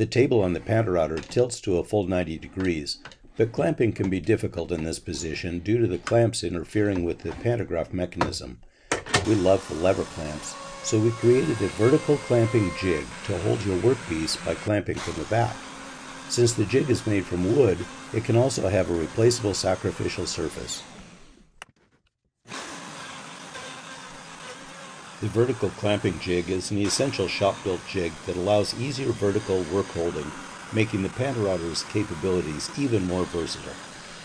The table on the PantoRouter tilts to a full 90 degrees, but clamping can be difficult in this position due to the clamps interfering with the pantograph mechanism. We love the lever clamps, so we created a vertical clamping jig to hold your workpiece by clamping from the back. Since the jig is made from wood, it can also have a replaceable sacrificial surface. The vertical clamping jig is an essential shop-built jig that allows easier vertical work holding making the PantoRouter's capabilities even more versatile.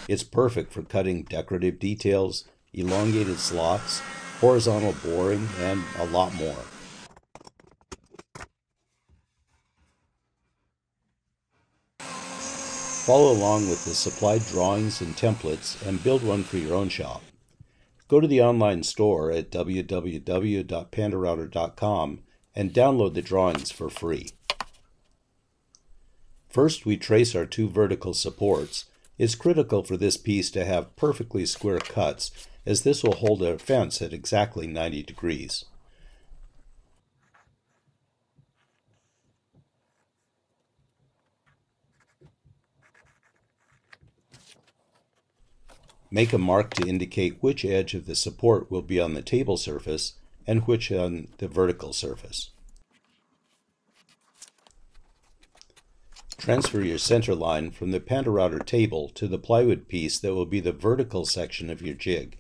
It's perfect for cutting decorative details, elongated slots, horizontal boring, and a lot more. Follow along with the supplied drawings and templates and build one for your own shop. Go to the online store at www.pantorouter.com and download the drawings for free. First, we trace our two vertical supports. It's critical for this piece to have perfectly square cuts, as this will hold a fence at exactly 90 degrees. Make a mark to indicate which edge of the support will be on the table surface and which on the vertical surface. Transfer your center line from the PantoRouter table to the plywood piece that will be the vertical section of your jig.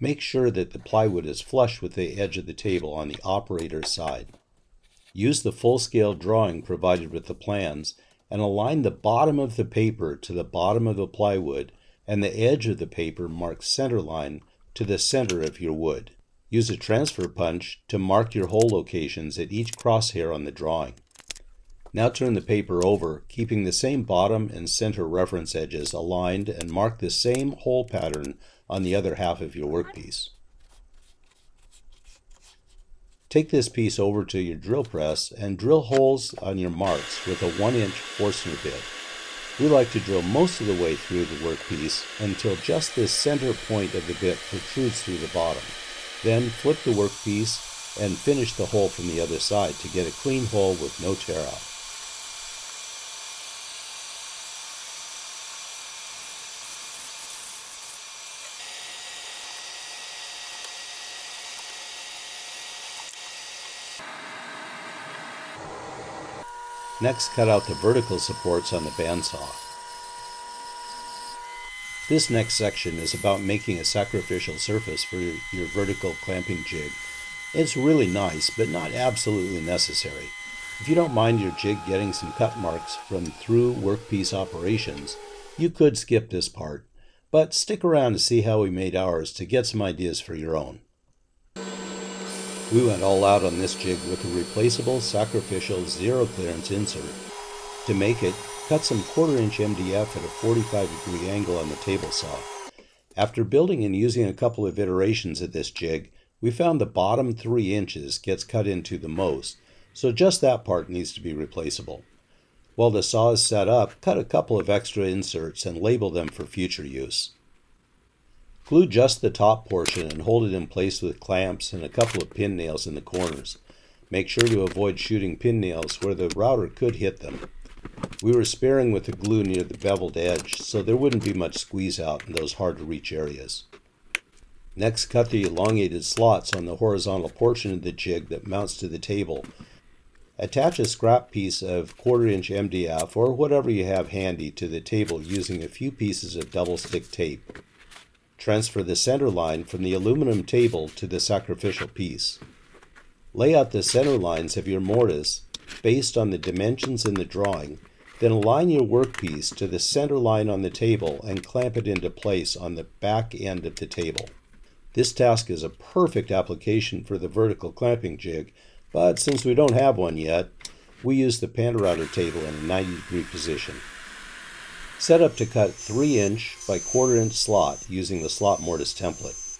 Make sure that the plywood is flush with the edge of the table on the operator's side. Use the full-scale drawing provided with the plans and align the bottom of the paper to the bottom of the plywood and the edge of the paper marks center line to the center of your wood. Use a transfer punch to mark your hole locations at each crosshair on the drawing. Now turn the paper over, keeping the same bottom and center reference edges aligned and mark the same hole pattern on the other half of your workpiece. Take this piece over to your drill press and drill holes on your marks with a 1 inch Forstner bit. We like to drill most of the way through the workpiece until just this center point of the bit protrudes through the bottom. Then flip the workpiece and finish the hole from the other side to get a clean hole with no tear out. Next, cut out the vertical supports on the bandsaw. This next section is about making a sacrificial surface for your, vertical clamping jig. It's really nice, but not absolutely necessary. If you don't mind your jig getting some cut marks from through workpiece operations, you could skip this part, but stick around to see how we made ours to get some ideas for your own. We went all out on this jig with a replaceable sacrificial zero clearance insert. To make it, cut some quarter inch MDF at a 45 degree angle on the table saw. After building and using a couple of iterations of this jig, we found the bottom 3 inches gets cut into the most, so just that part needs to be replaceable. While the saw is set up, cut a couple of extra inserts and label them for future use. Glue just the top portion and hold it in place with clamps and a couple of pin nails in the corners. Make sure to avoid shooting pin nails where the router could hit them. We were sparing with the glue near the beveled edge, so there wouldn't be much squeeze out in those hard to reach areas. Next, cut the elongated slots on the horizontal portion of the jig that mounts to the table. Attach a scrap piece of quarter inch MDF or whatever you have handy to the table using a few pieces of double stick tape. Transfer the center line from the aluminum table to the sacrificial piece. Lay out the center lines of your mortise based on the dimensions in the drawing, then align your workpiece to the center line on the table and clamp it into place on the back end of the table. This task is a perfect application for the vertical clamping jig, but since we don't have one yet, we use the PantoRouter table in a 90 degree position. Set up to cut 3 inch by quarter inch slot using the slot mortise template.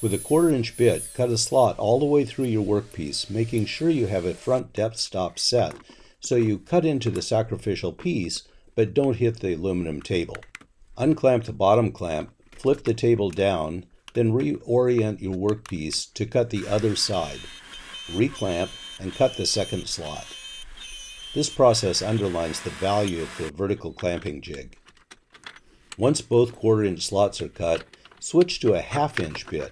With a quarter inch bit, cut a slot all the way through your workpiece, making sure you have a front depth stop set so you cut into the sacrificial piece but don't hit the aluminum table. Unclamp the bottom clamp, flip the table down, then reorient your workpiece to cut the other side. Reclamp and cut the second slot. This process underlines the value of the vertical clamping jig. Once both quarter inch slots are cut, switch to a half inch bit.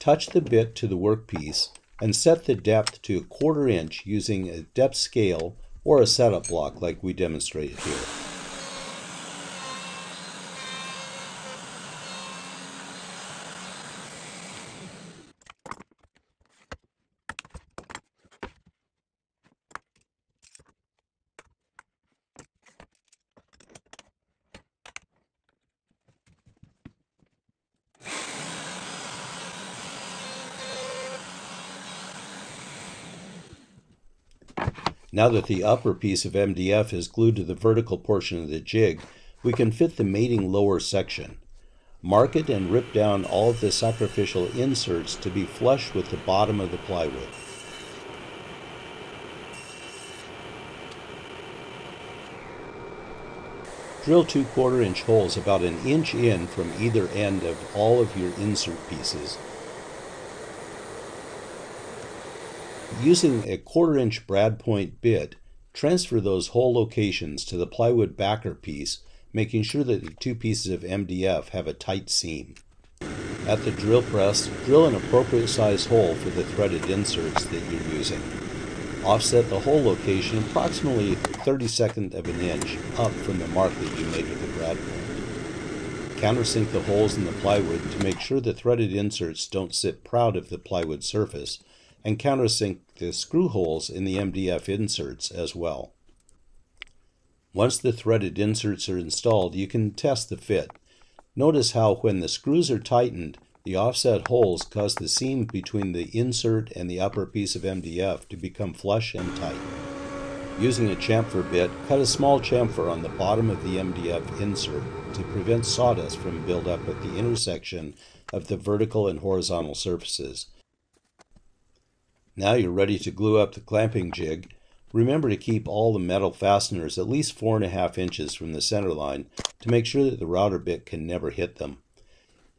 Touch the bit to the workpiece and set the depth to a quarter inch using a depth scale or a setup block like we demonstrated here. Now that the upper piece of MDF is glued to the vertical portion of the jig, we can fit the mating lower section. Mark it and rip down all of the sacrificial inserts to be flush with the bottom of the plywood. Drill two quarter inch holes about an inch in from either end of all of your insert pieces Using a quarter inch brad point bit, transfer those hole locations to the plywood backer piece, making sure that the two pieces of MDF have a tight seam. At the drill press, drill an appropriate size hole for the threaded inserts that you're using. Offset the hole location approximately 32nd of an inch up from the mark that you made with the brad point. Countersink the holes in the plywood to make sure the threaded inserts don't sit proud of the plywood surface and countersink the screw holes in the MDF inserts as well. Once the threaded inserts are installed, you can test the fit. Notice how when the screws are tightened, the offset holes cause the seam between the insert and the upper piece of MDF to become flush and tight. Using a chamfer bit, cut a small chamfer on the bottom of the MDF insert to prevent sawdust from buildup at the intersection of the vertical and horizontal surfaces. Now you're ready to glue up the clamping jig. Remember to keep all the metal fasteners at least four and a half inches from the center line to make sure that the router bit can never hit them.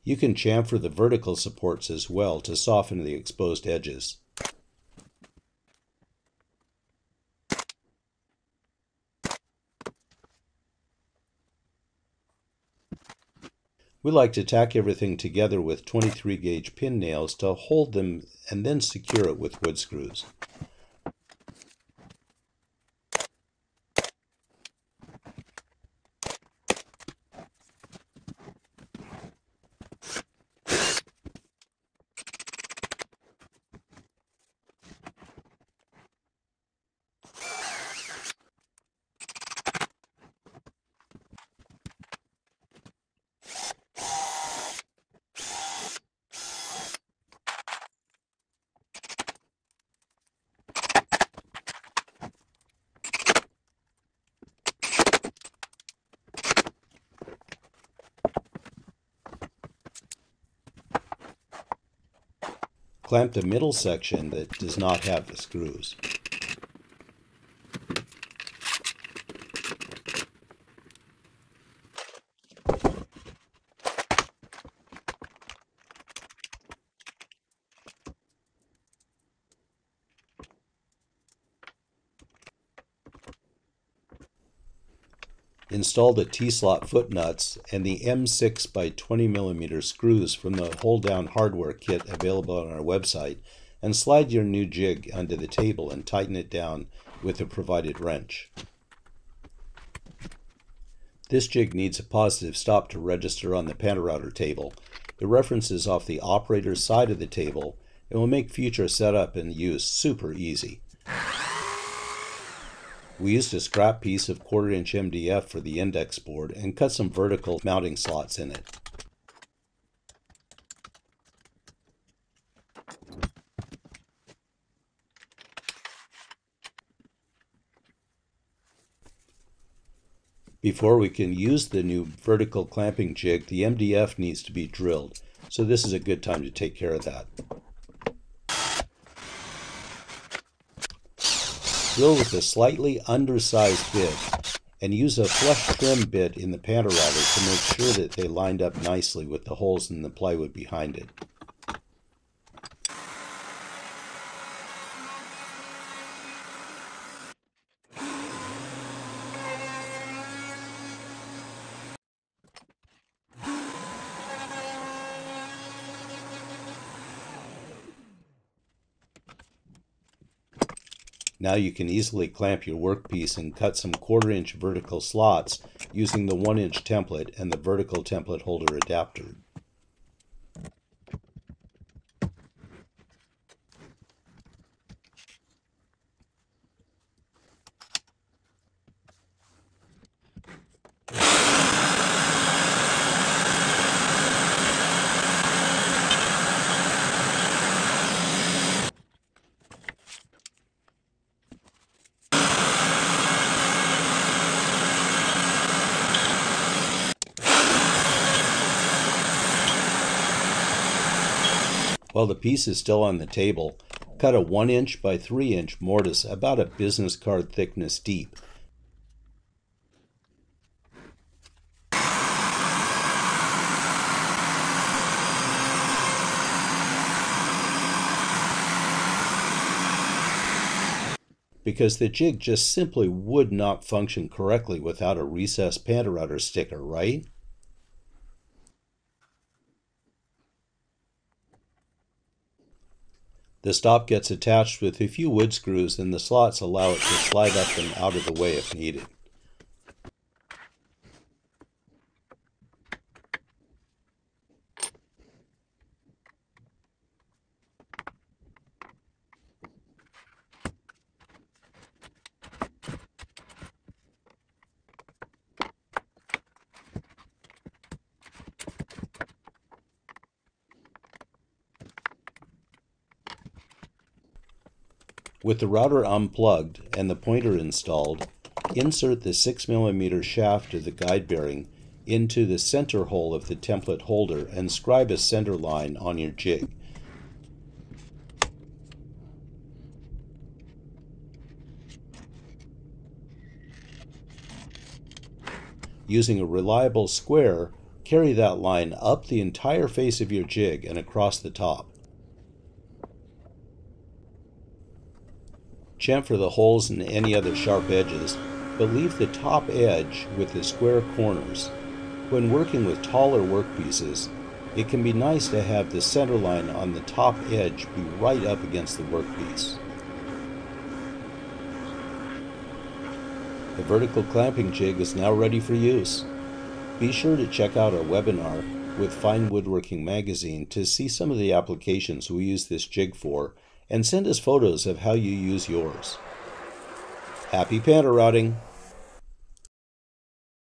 You can chamfer the vertical supports as well to soften the exposed edges. We like to tack everything together with 23 gauge pin nails to hold them and then secure it with wood screws. Clamp the middle section that does not have the screws. Install the T-slot foot nuts and the M6 by 20 millimeter screws from the hold down hardware kit available on our website and slide your new jig under the table and tighten it down with the provided wrench. This jig needs a positive stop to register on the PantoRouter table. The reference is off the operator's side of the table and will make future setup and use super easy. We used a scrap piece of quarter inch MDF for the index board and cut some vertical mounting slots in it. Before we can use the new vertical clamping jig, the MDF needs to be drilled, so this is a good time to take care of that. Drill with a slightly undersized bit and use a flush trim bit in the PantoRouter to make sure that they lined up nicely with the holes in the plywood behind it. Now you can easily clamp your workpiece and cut some quarter inch vertical slots using the 1 inch template and the vertical template holder adapter. While the piece is still on the table, cut a 1 inch by 3 inch mortise about a business card thickness deep. because the jig just simply would not function correctly without a recessed router sticker, right? The stop gets attached with a few wood screws and the slots allow it to slide up and out of the way if needed. With the router unplugged and the pointer installed, insert the 6mm shaft of the guide bearing into the center hole of the template holder and scribe a center line on your jig. Using a reliable square, carry that line up the entire face of your jig and across the top. Chamfer the holes and any other sharp edges, but leave the top edge with the square corners. When working with taller workpieces, it can be nice to have the center line on the top edge be right up against the workpiece. The vertical clamping jig is now ready for use. Be sure to check out our webinar with Fine Woodworking Magazine to see some of the applications we use this jig for and send us photos of how you use yours. Happy panda routing!